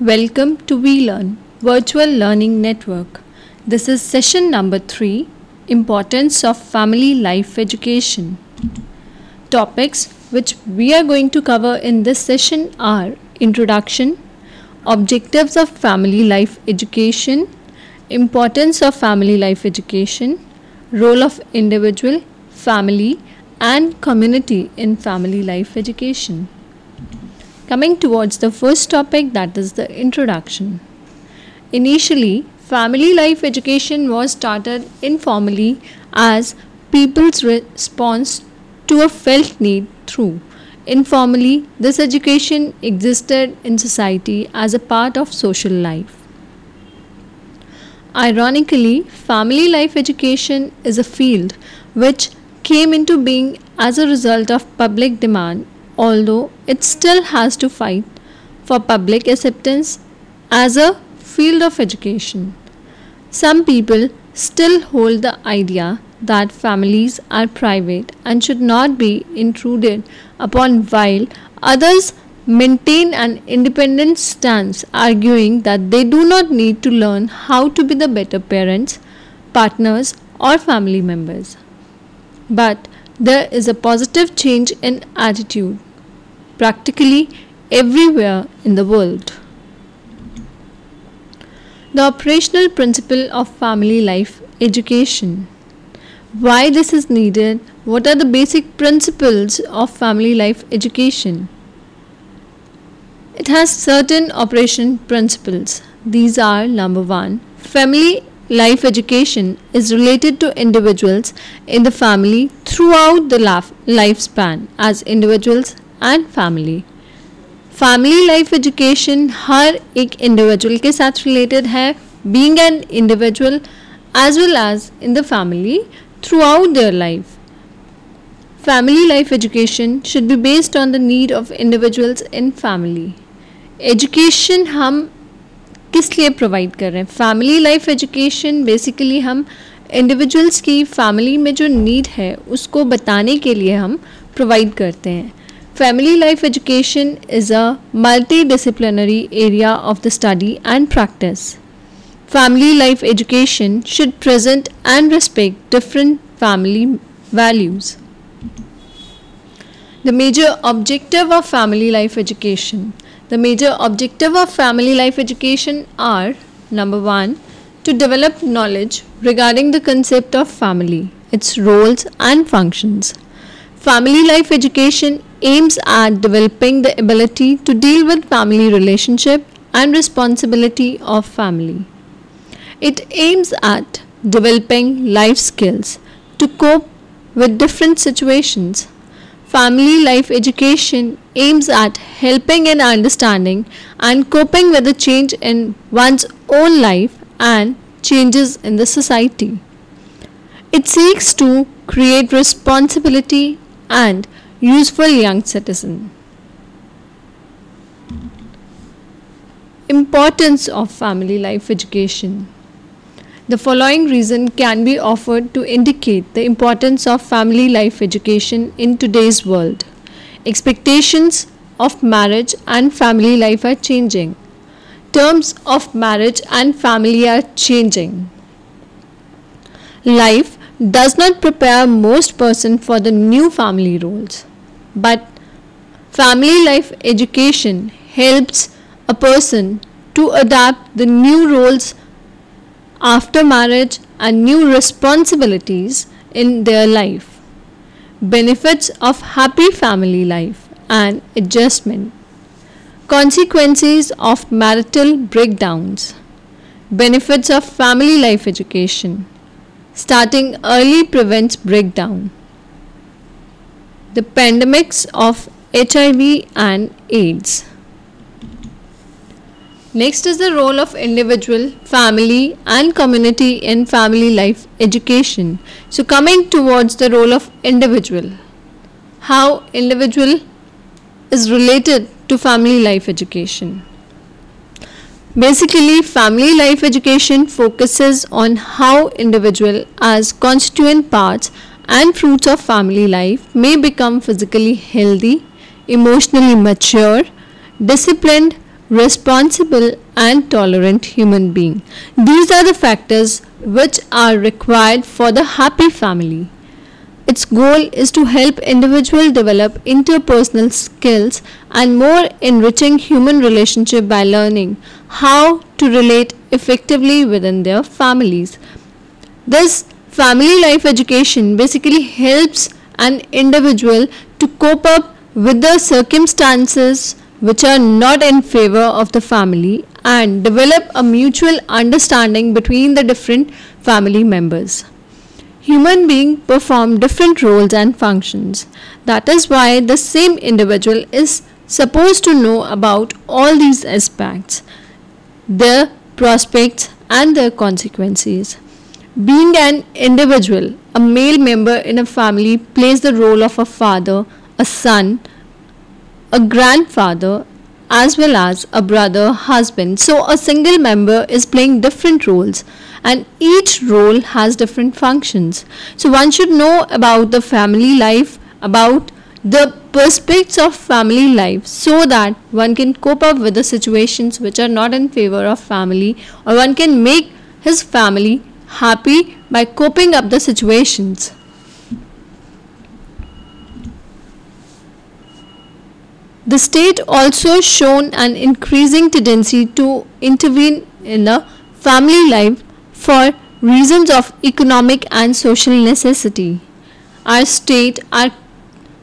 Welcome to WeLearn Virtual Learning Network. This is session number 3 Importance of Family Life Education. Topics which we are going to cover in this session are Introduction, Objectives of Family Life Education, Importance of Family Life Education, Role of Individual, Family, and Community in Family Life Education. Coming towards the first topic, that is the introduction. Initially, family life education was started informally as people's response to a felt need through. Informally, this education existed in society as a part of social life. Ironically, family life education is a field which came into being as a result of public demand although it still has to fight for public acceptance as a field of education. Some people still hold the idea that families are private and should not be intruded upon, while others maintain an independent stance, arguing that they do not need to learn how to be the better parents, partners, or family members. But there is a positive change in attitude practically everywhere in the world. The operational principle of family life education. Why this is needed? What are the basic principles of family life education? It has certain operation principles. These are number one, family life education is related to individuals in the family throughout the lifespan as individuals and family family life education हर एक individual के साथ related है being an individual as well as in the family throughout their life family life education should be based on the need of individuals in family. Education हम किस लिए provide कर रहे हैं? फैमिली लाइफ एजुकेशन बेसिकली हम individuals की family में जो नीड है, उसको बताने के लिए हम प्रोवाइड करते हैं। Family life education is a multidisciplinary area of the study and practice. Family life education should present and respect different family values. The major objective of family life education. The major objective of family life education are number 1 to develop knowledge regarding the concept of family, its roles and functions. Family life education aims at developing the ability to deal with family relationship and responsibility of family. It aims at developing life skills to cope with different situations. Family life education aims at helping in understanding and coping with the change in one's own life and changes in the society. It seeks to create responsibility and useful young citizen. Importance of family life education. The following reason can be offered to indicate the importance of family life education in today's world. Expectations of marriage and family life are changing. Terms of marriage and family are changing. Life does not prepare most person for the new family roles but family life education helps a person to adapt the new roles after marriage and new responsibilities in their life. Benefits of happy family life and adjustment. Consequences of marital breakdowns. Benefits of family life education. Starting early prevents breakdown the pandemics of HIV and AIDS. Next is the role of individual, family and community in family life education. So coming towards the role of individual. How individual is related to family life education. Basically, family life education focuses on how individual as constituent parts and fruits of family life may become physically healthy, emotionally mature, disciplined, responsible, and tolerant human being. These are the factors which are required for the happy family. Its goal is to help individuals develop interpersonal skills and more enriching human relationship by learning how to relate effectively within their families. This family life education basically helps an individual to cope up with the circumstances which are not in favor of the family and develop a mutual understanding between the different family members. Human beings perform different roles and functions. That is why the same individual is supposed to know about all these aspects, their prospects and their consequences. Being an individual, a male member in a family plays the role of a father, a son, a grandfather, as well as a brother, husband. So a single member is playing different roles and each role has different functions. So one should know about the family life, about the perspectives of family life so that one can cope up with the situations which are not in favor of family or one can make his family happy by coping up the situations. The state also shown an increasing tendency to intervene in the family life for reasons of economic and social necessity. Our state, our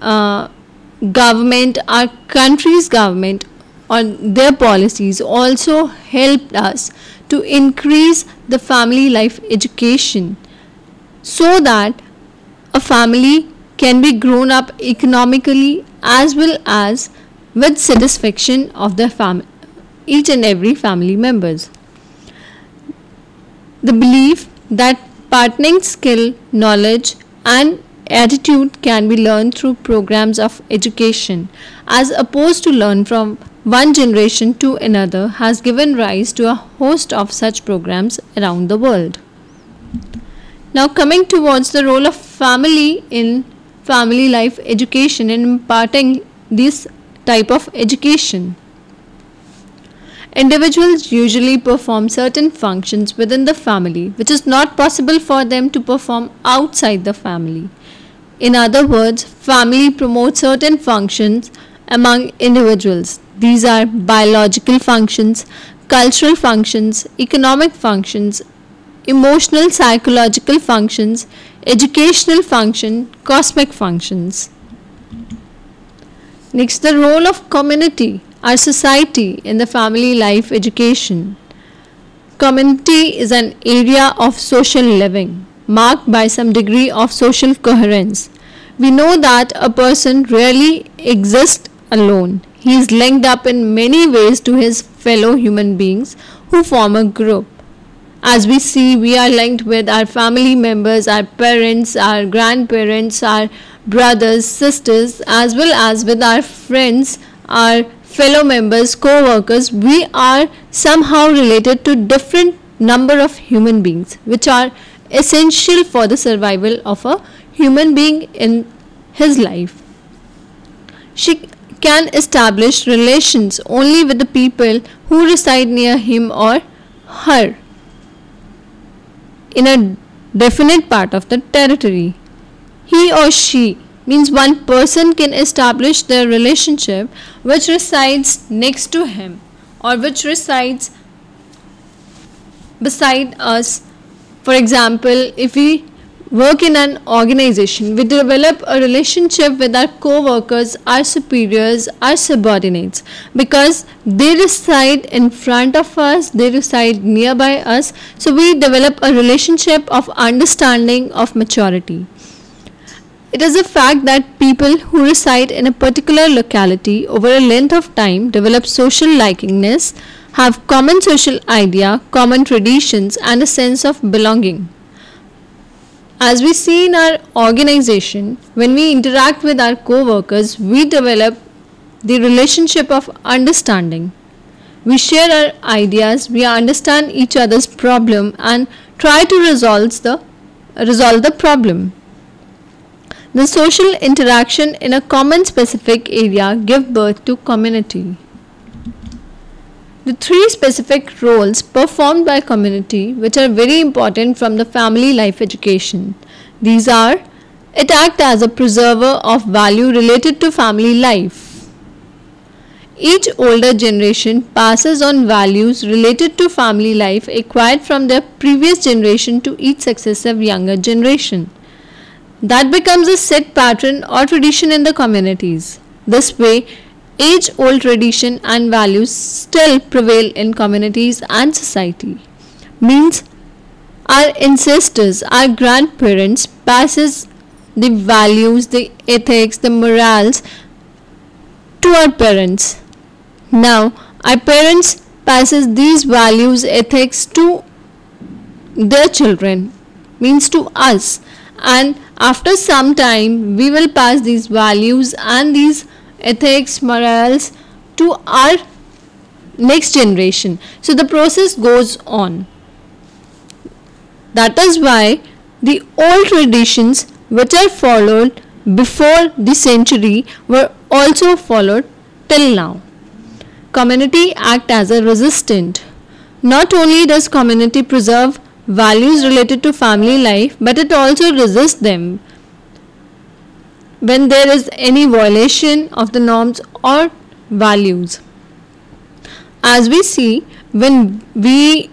uh, government, our country's government, on their policies also helped us to increase the family life education so that a family can be grown up economically as well as with satisfaction of the family each and every family members the belief that partnering skill knowledge and attitude can be learned through programs of education as opposed to learn from one generation to another has given rise to a host of such programs around the world. Now, coming towards the role of family in family life education and imparting this type of education. Individuals usually perform certain functions within the family which is not possible for them to perform outside the family. In other words, family promotes certain functions among individuals. These are biological functions, cultural functions, economic functions, emotional psychological functions, educational function, cosmic functions. Next, the role of community, our society in the family life education. Community is an area of social living marked by some degree of social coherence. We know that a person rarely exists alone. He is linked up in many ways to his fellow human beings who form a group. As we see, we are linked with our family members, our parents, our grandparents, our brothers, sisters, as well as with our friends, our fellow members, co workers. We are somehow related to different number of human beings which are essential for the survival of a human being in his life. She can establish relations only with the people who reside near him or her in a definite part of the territory. He or she means one person can establish their relationship which resides next to him or which resides beside us for example, if we work in an organization, we develop a relationship with our co workers, our superiors, our subordinates because they reside in front of us, they reside nearby us. So we develop a relationship of understanding, of maturity. It is a fact that people who reside in a particular locality over a length of time develop social likingness have common social idea, common traditions and a sense of belonging. As we see in our organization, when we interact with our co-workers, we develop the relationship of understanding. We share our ideas, we understand each other's problem and try to resolve the resolve the problem. The social interaction in a common specific area give birth to community. the three specific roles performed by community which are very important from the family life education. These are it acts as a preserver of value related to family life. Each older generation passes on values related to family life acquired from their previous generation to each successive younger generation. That becomes a set pattern or tradition in the communities. This way, age old tradition and values still prevail in communities and society. Means our ancestors, our grandparents passes the values, the ethics, the morals to our parents. Now, our parents passes these values, ethics to their children, means to us. And after some time, we will pass these values and these ethics, morals to our next generation. So the process goes on. That is why the old traditions which are followed before the century were also followed till now. Community act as a resistant. Not only does community preserve values related to family life, but it also resists them when there is any violation of the norms or values. As we see, when we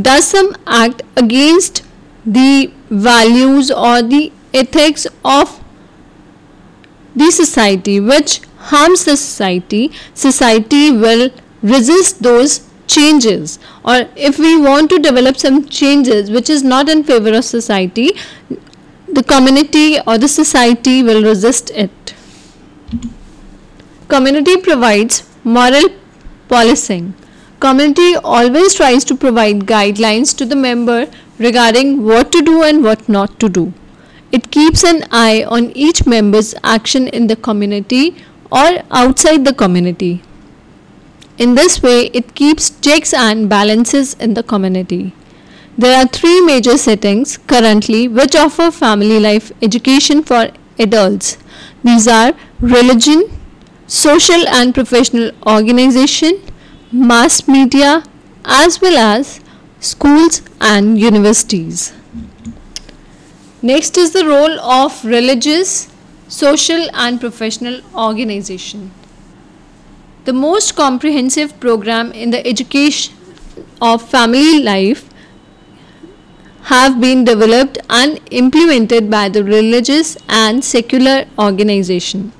does some act against the values or the ethics of the society which harms the society society will resist those changes or if we want to develop some changes which is not in favor of society the community or the society will resist it community provides moral policing community always tries to provide guidelines to the member regarding what to do and what not to do. It keeps an eye on each member's action in the community or outside the community. In this way, it keeps checks and balances in the community. There are three major settings currently which offer family life education for adults. These are religion, social and professional organization, mass media, as well as schools and universities. Next is the role of religious, social and professional organization. The most comprehensive program in the education of family life have been developed and implemented by the religious and secular organization.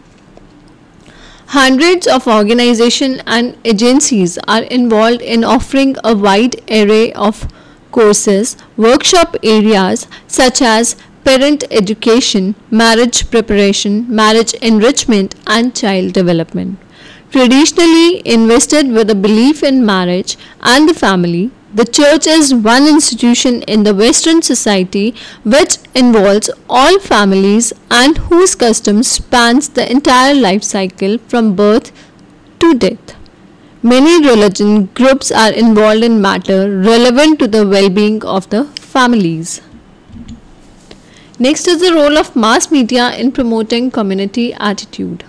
Hundreds of organizations and agencies are involved in offering a wide array of courses, workshop areas such as parent education, marriage preparation, marriage enrichment, and child development. Traditionally invested with a belief in marriage and the family, the church is one institution in the Western society which involves all families and whose customs spans the entire life cycle from birth to death. Many religion groups are involved in matter relevant to the well-being of the families. Next is the role of mass media in promoting community attitude.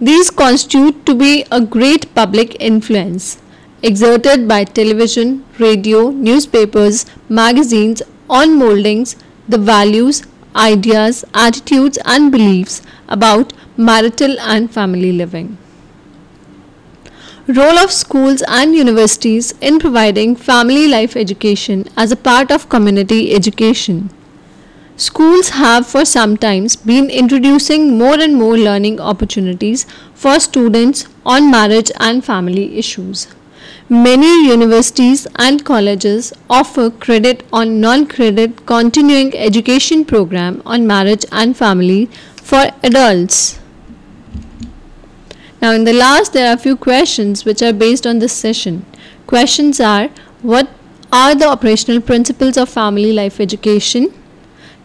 These constitute to be a great public influence exerted by television, radio, newspapers, magazines on moldings the values, ideas, attitudes and beliefs about marital and family living. Role of schools and universities in providing family life education as a part of community education. Schools have for some times been introducing more and more learning opportunities for students on marriage and family issues. Many universities and colleges offer credit on non-credit continuing education program on marriage and family for adults. Now in the last there are a few questions which are based on this session. Questions are what are the operational principles of family life education?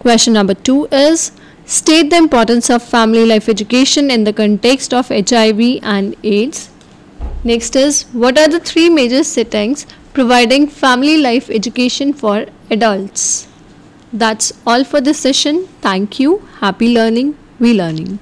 Question number 2 is state the importance of family life education in the context of HIV and AIDS. Next is what are the three major settings providing family life education for adults? That's all for this session. Thank you. Happy learning. We learning.